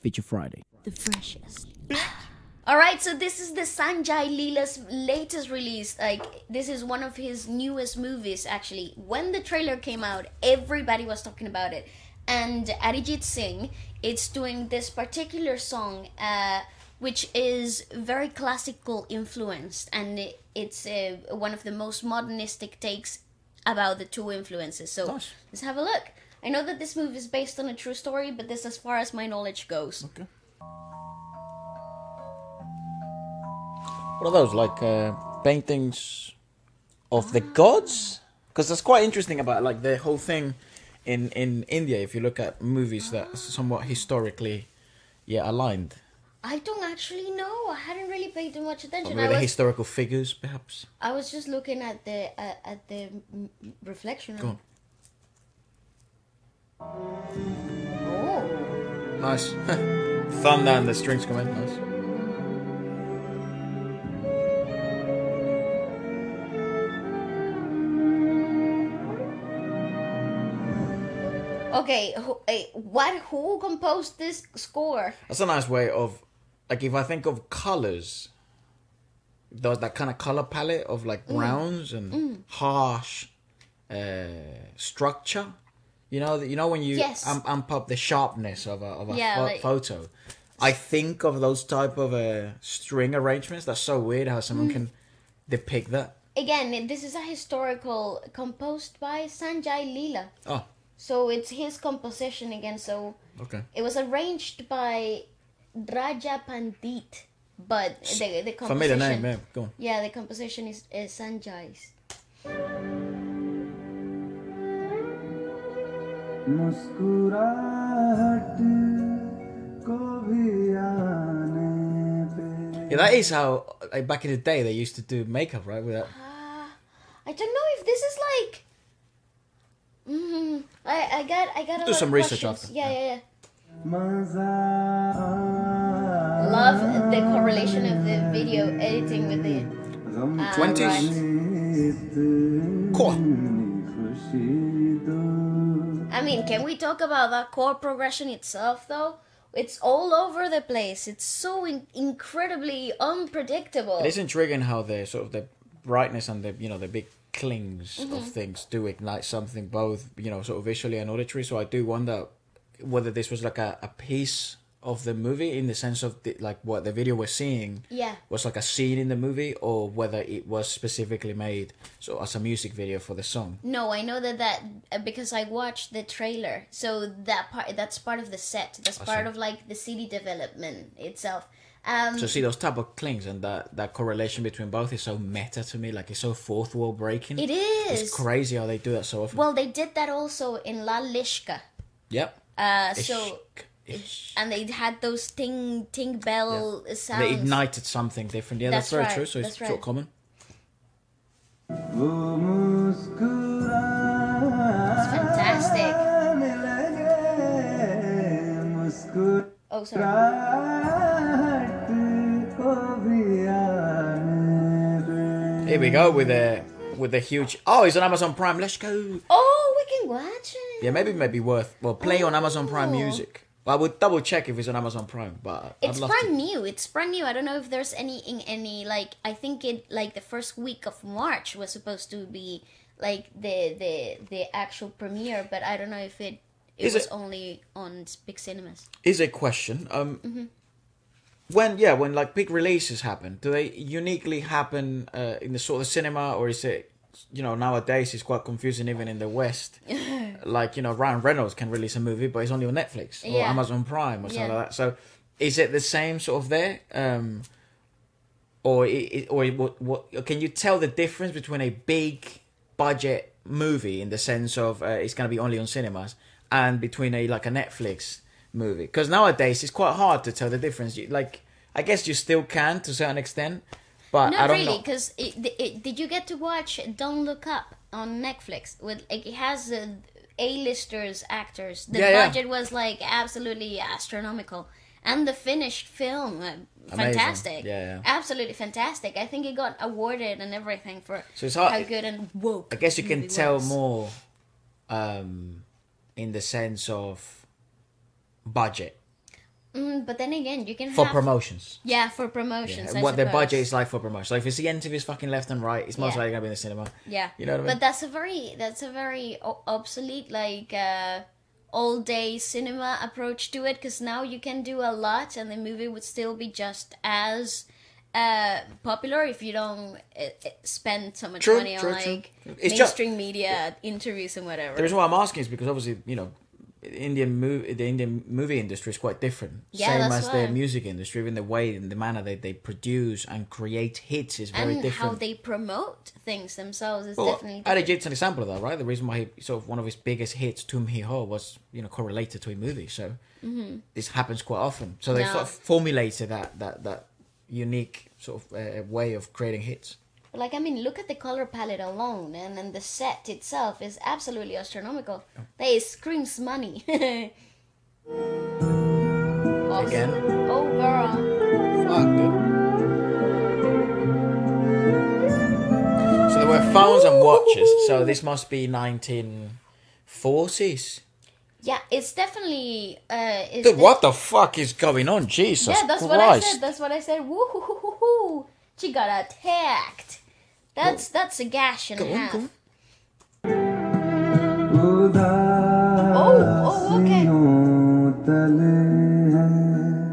Feature Friday. The freshest. Alright, so this is the Sanjay Leela's latest release. Like, this is one of his newest movies, actually. When the trailer came out, everybody was talking about it. And Arijit Singh, it's doing this particular song, uh, which is very classical influenced. And it, it's uh, one of the most modernistic takes about the two influences. So, Nice. let's have a look. I know that this movie is based on a true story, but this is as far as my knowledge goes. Okay. What are those like uh, paintings of the gods? Because that's quite interesting about like the whole thing in in India. If you look at movies that are somewhat historically, yeah, aligned, I don't actually know. I hadn't really paid too much attention. maybe the was, historical figures, perhaps. I was just looking at the uh, at the reflection. Go on. Oh, Nice. Thumb down, the strings come in. Nice. okay. Who, what? Who composed this score? That's a nice way of, like, if I think of colors, those that kind of color palette of like Mm. browns and harsh uh, structure. You know, you know when you Yes. amp, amp up the sharpness of a of a Yeah, pho- like- photo. I think of those type of uh, string arrangements. That's so weird how someone Mm. can depict that. Again, this is a historical composed by Sanjay Leela. Oh, So it's his composition again. So okay. it was arranged by Raja Pandit, but the the composition. Familiar name, yeah. Go on. Yeah, the composition is, is Sanjay's. मुस्कुराहट को भी आने पे Yeah, that is how like, back in the day they used to do makeup, right? With that. Uh, I don't know if this is like. Mm, I I got I got a Do lot some of research questions. after, Yeah, yeah. yeah, yeah. मजा Love the correlation of the video editing with the. Gum Uh, 20s. right. Cool. I mean, can we talk about that chord progression itself, though? It's all over the place. It's so in- incredibly unpredictable. It is intriguing how the sort of the brightness and the you know the big clings mm-hmm. of things do ignite something, both you know sort of visually and auditory. So I do wonder whether this was like a, a piece of the movie in the sense of the, like what the video we're seeing Yeah. was like a scene in the movie or whether it was specifically made so as a music video for the song. No, I know that that uh, because I watched the trailer. So that part that's part of the set. That's part of like the city development itself. Um, So see those type of clings and that that correlation between both is so meta to me. Like it's so fourth wall breaking. it is. It's crazy how they do that so often. Well, they did that also in Laal Ishq. yep. Uh, so and they had those ting ting bell yeah. sounds. They ignited something different. Yeah, that's, that's very true. So that's it's right. of common. It's fantastic. Oh, sorry. Here we go with the with the huge. Oh, it's on Amazon Prime. Let's go. Oh, we can watch it. Yeah, maybe maybe worth. Well, play oh. on Amazon Prime oh. Music. Music. I would double check if it's on Amazon Prime, but I'd It's brand to. new. It's brand new. I don't know if there's any in any like I think it like the first week of March was supposed to be like the the the actual premiere, but I don't know if it it Is was it- only on big cinemas. Is a question. Um, Mm-hmm. when yeah, when like big releases happen, do they uniquely happen uh, in the sort of cinema, or is it you know nowadays it's quite confusing even in the West. like you know Ryan Reynolds can release a movie, but it's only on Netflix or Yeah. Amazon Prime or something Yeah. like that. So is it the same sort of there? Um, or i- i- or what, what can you tell the difference between a big budget movie in the sense of uh, it's going to be only on cinemas and between a like a Netflix movie because nowadays it's quite hard to tell the difference you, like I guess you still can to a certain extent but I Not don't really, because it, it, did you get to watch Don't Look Up on Netflix? With like, it has uh, A-listers actors. The Yeah, yeah. budget was like absolutely astronomical, and the finished film, uh, fantastic. Yeah, yeah. absolutely fantastic. I think it got awarded and everything for So it's hard- how good and woke. I guess you can tell was. more um in the sense of budget Mm, but then again, you can for have promotions. yeah for promotions. I what their budget is like for promotion. So if it's the interviews fucking left and right, it's most Yeah. likely gonna be in the cinema. Yeah, You know what I mean? But that's a very that's a very obsolete like uh, all day cinema approach to it because now you can do a lot and the movie would still be just as uh, popular if you don't uh, uh, spend so much True, money true, on true. like It's just- mainstream media interviews and whatever. The reason why I'm asking is because obviously you know. Indian movie, the Indian movie industry is quite different. Yeah, Same as the music industry, even the way and the manner that they produce and create hits is very and different. how they promote things themselves is Well, definitely different. Arijit's an example of that, right? The reason why he, sort of one of his biggest hits, Tum Hi Ho, was you know correlated to a movie. So this happens quite often. So they Mm-hmm. Sort of formulated that that that unique sort of uh, way of creating hits. Like I mean, look at the color palette alone, and then the set itself is absolutely astronomical. They screams money. Awesome. Again. Oh, girl. Fuck, dude. So there were phones and watches. So this must be 1940s. Yeah, it's definitely. Uh, it's Dude, de- what the fuck is going on? Jesus Yeah, that's Christ. what I said. That's what I said. Woo hoo hoo hoo hoo. She got attacked. That's that's a gash and a half. On, oh, oh, okay.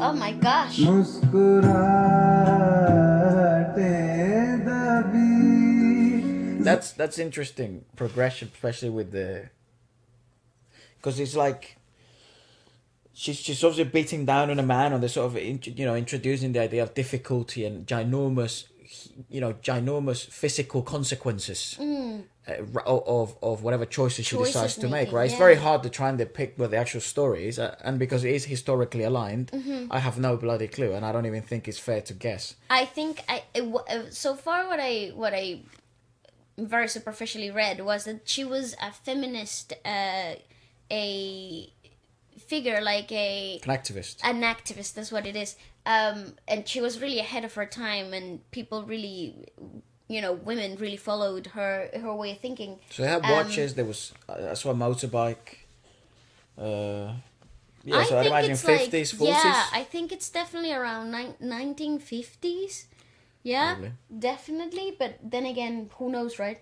Oh my gosh. That's that's interesting progression, especially with the. Because it's like. She's she's obviously beating down on a man, or they're sort of you know introducing the idea of difficulty and ginormous you know ginormous physical consequences uh, of of whatever choices she decides to make. Right, it's very hard to try and depict what the actual story is, uh, and because it is historically aligned, Mm-hmm. I have no bloody clue, and I don't even think it's fair to guess. I think I uh, so far what I what I very superficially read was that she was a feminist, uh, a figure like a An activist. an activist. That's what it is. Um, and she was really ahead of her time, and people really, you know, women really followed her her way of thinking. So they had Um, watches. there was uh, I saw a motorbike. Uh, yeah, I so I'd think imagine it's fifties, like, forties. Yeah, I think it's definitely around nineteen fifties. Yeah, Probably. definitely. But then again, who knows, right?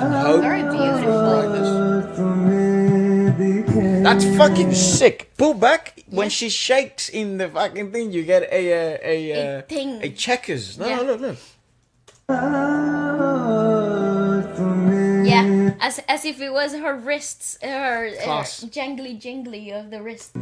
Some hope. Very beautiful. That's fucking sick. Pull back when she shakes in the fucking thing. You get a uh, a a, a thing. a checkers. No, yeah. look, look. Yeah, as as if it was her wrists, her, uh, Class. her jangly jingly of the wrist.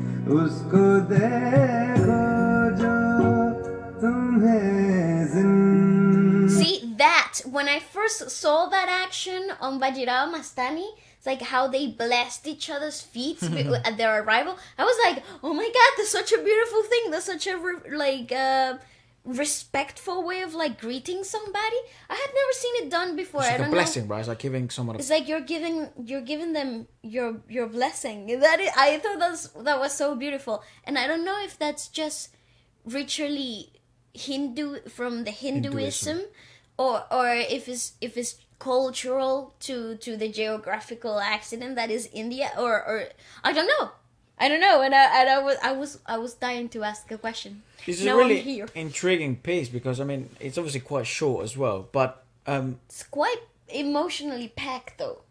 See that when I first saw that action on Bajirao Mastani it's like how they blessed each other's feet at their arrival. I was like, oh my god, that's such a beautiful thing. That's such a re- like uh, respectful way of like greeting somebody. I had never seen it done before. It's like a don't blessing, know. right? It's like giving someone. A, It's like you're giving you're giving them your your blessing. That is, I thought that's that was so beautiful, and I don't know if that's just ritually Hindu from the Hinduism, or or if it's if it's cultural to to the geographical accident that is India, or or I don't know. I don't know, and I and I was I was I was dying to ask a question. This is now really intriguing piece because I mean it's obviously quite short as well, but um, It's quite emotionally packed, though.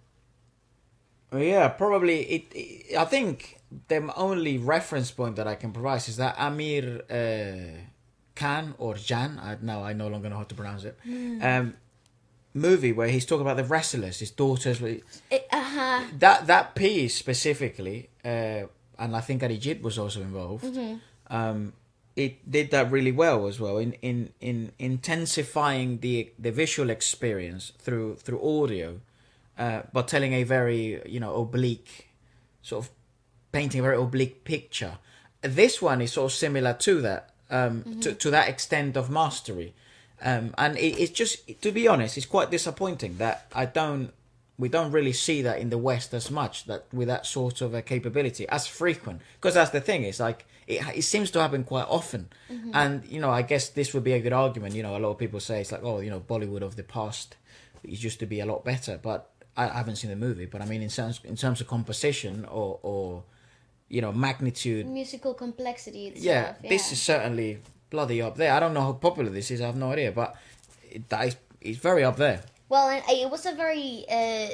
Yeah, probably. It, it. I think the only reference point that I can provide is that Aamir uh, Khan or Jan. I now I no longer know how to pronounce it. Um, movie where he's talking about the wrestlers, his daughters. Uh huh. That that piece specifically, uh, and I think Arijit was also involved. Um, it did that really well as well in in in intensifying the the visual experience through through audio, uh, but telling a very you know oblique sort of painting a very oblique picture. This one is sort of similar to that, um, to to that extent of mastery, um, and it, it's just to be honest, it's quite disappointing that I don't we don't really see that in the West as much that with that sort of a capability as frequent because that's the thing. It's like it, it seems to happen quite often, and you know I guess this would be a good argument. You know, a lot of people say it's like oh you know Bollywood of the past used to be a lot better, but I, haven't seen the movie. But I mean in terms in terms of composition or or you know magnitude. musical complexity itself. Yeah, this is certainly bloody up there. I don't know how popular this is. I have no idea, but it, that is it's very up there. Well, and it was a very uh,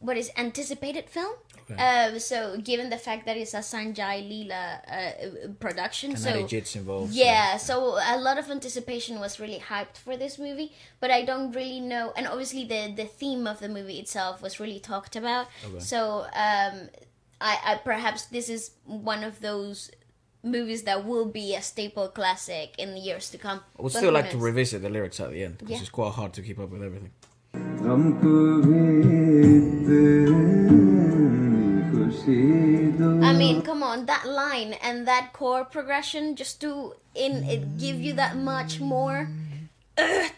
what is anticipated film. Okay. Uh, so, given the fact that it's a Sanjay Leela uh, production, so Jits involved. yeah, so a lot of anticipation was really hyped for this movie, but I don't really know. And obviously, the the theme of the movie itself was really talked about. Okay. So, um, I, I perhaps this is one of those movies that will be a staple classic in the years to come. I would still like knows? to revisit the lyrics at the end because yeah. it's quite hard to keep up with everything. I mean, come on, that line and that chord progression just to in it give you that much more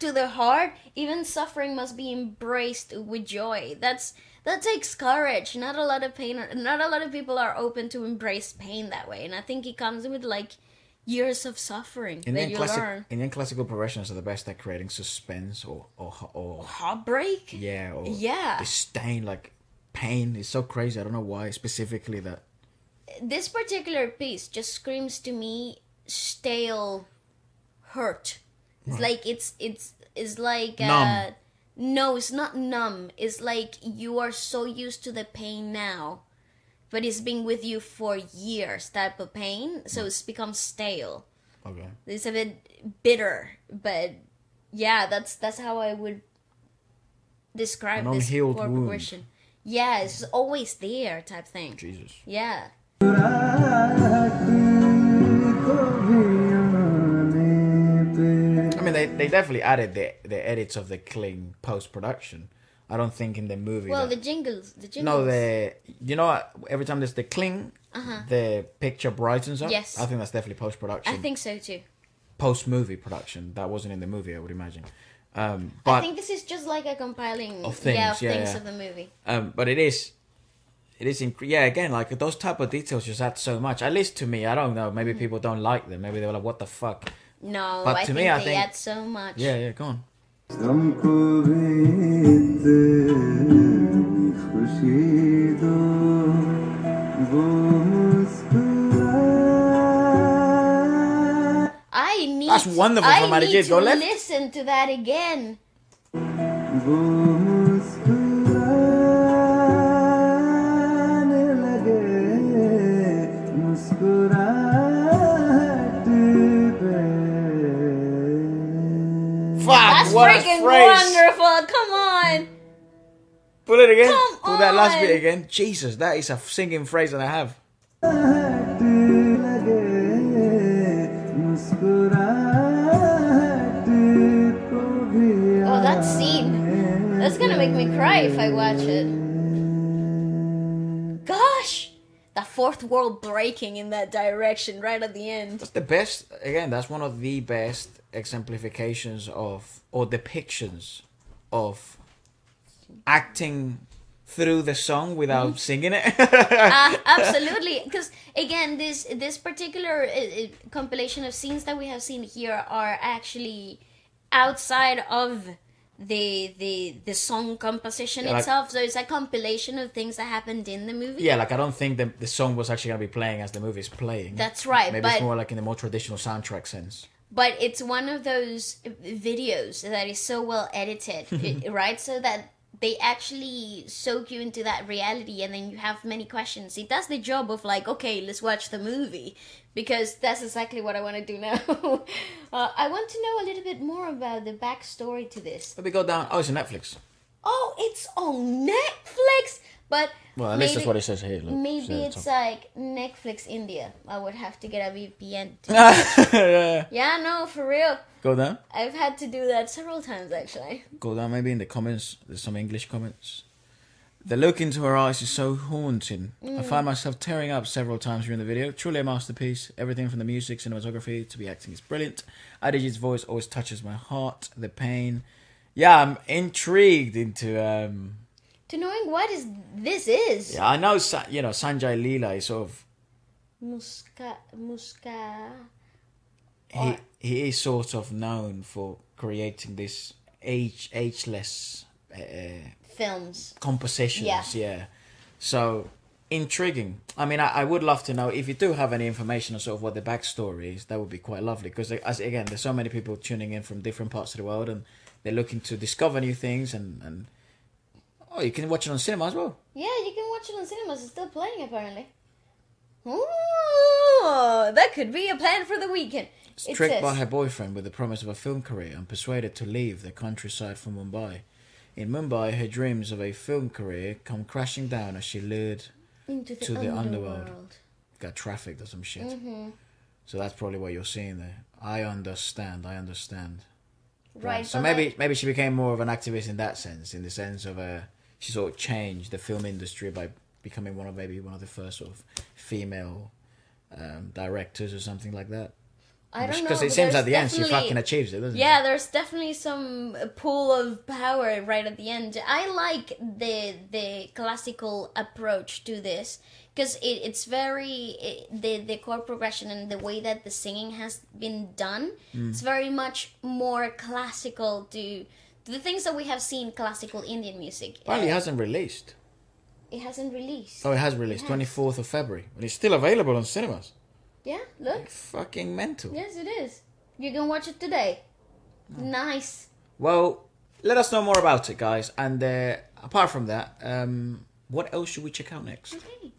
to the heart. Even suffering must be embraced with joy. That's that takes courage. Not a lot of pain. Not a lot of people are open to embrace pain that way, and I think it comes with like years of suffering that Indian you classic learn. Indian classical progressions are the best at creating suspense or or or Heartbreak. yeah or Yeah. disdain like pain. is so crazy. I don't know why specifically that. this particular piece just screams to me stale hurt it's like it's it's it's like uh no it's not numb. It's like you are so used to the pain now but it's been with you for years type of pain so it's become stale. Okay. it's a bit bitter but yeah that's that's how i would describe An this unhealed chord wound. progression. Yeah it's always there type thing. Jesus. yeah they, they definitely added the the edits of the cling post production. I don't think in the movie. Well, the jingles, the jingles. no, the you know every time there's the cling, the picture brightens up. Uh-huh. Yes. I think that's definitely post production. I think so too. post movie production. That wasn't in the movie, I would imagine. Um, I think this is just like a compiling Of things, yeah, of yeah, things yeah. of the movie. um, but it is, it is inc- yeah. Again, like those type of details just add so much. At least to me, I don't know. Mm-hmm. Maybe people don't like them. Maybe they're like, what the fuck. No, but I to me, I think add so much. Yeah, yeah, go on. I need. That's wonderful I from Arijit. Go left. Listen to that again. what freaking wonderful. Come on. Pull it again. Come Pull on. that last bit again. Jesus, that is a singing phrase that I have. Oh, that scene. That's gonna make me cry if I watch it. Gosh! the fourth world breaking in that direction right at the end. That's the best. Again, that's one of the best exemplifications of or depictions of acting through the song without Mm-hmm. singing it. uh, absolutely because again this this particular uh, uh, compilation of scenes that we have seen here are actually outside of the the the song composition Yeah, like- itself so it's a compilation of things that happened in the movie yeah, like I don't think the the song was actually gonna be playing as the movie is playing. That's right, Maybe but- it's more like in the more traditional soundtrack sense. But it's one of those videos that is so well edited. Right? So that they actually soak you into that reality and then you have many questions. It does the job of like okay let's watch the movie. Because that's exactly what i want to do now. Uh, i want to know a little bit more about the backstory to this. Let me go down. Oh, it's on Netflix. oh it's on netflix but Well, at least that's what it says here. Look, maybe it's like netflix india i would have to get a vpn to- yeah. yeah no for real Go down. I've had to do that several times actually. Go down. Maybe in the comments. There's some English comments. The look into her eyes is so haunting. I find myself tearing up several times during the video. Truly a masterpiece. Everything from the music, cinematography to the acting is brilliant. Arijit's voice always touches my heart. The pain. Yeah, I'm intrigued into. um To knowing what is this is. Yeah, I know. You know, Sanjay Leela is sort of. Muska muska. He he is sort of known for creating this age ageless. Uh, films. compositions. Yeah. Yeah. So intriguing. I mean, I, I would love to know if you do have any information on sort of what the backstory is. That would be quite lovely because, as again, there's so many people tuning in from different parts of the world, and they're looking to discover new things. And, and oh, you can watch it on cinema as well. Yeah, you can watch it on cinemas. It's still playing apparently. Ooh, that could be a plan for the weekend. It Tricked says, by her boyfriend with the promise of a film career and persuaded to leave the countryside for Mumbai. In Mumbai, her dreams of a film career come crashing down as she lured into the, to the underworld. got trafficked or some shit. Mm-hmm. So that's probably what you're seeing there. I understand. I understand. Right. So but maybe maybe she became more of an activist in that sense, in the sense of uh, she sort of changed the film industry by becoming one of maybe one of the first sort of female um, directors or something like that. I don't know. Because it seems at the end she fucking achieves it, doesn't Yeah, there's definitely some pool of power right at the end. I like the the classical approach to this because it, it's very it, the the chord progression and the way that the singing has been done. Mm. It's very much more classical to the things that we have seen classical Indian music. Apparently, it Uh, hasn't released. it hasn't released. Oh, it has released, twenty fourth of February, but it's still available on cinemas. Yeah, look. Fucking mental. Yes, it is. You can watch it today. Oh. Nice. Well, let us know more about it, guys. And uh, apart from that, um, what else should we check out next? Okay.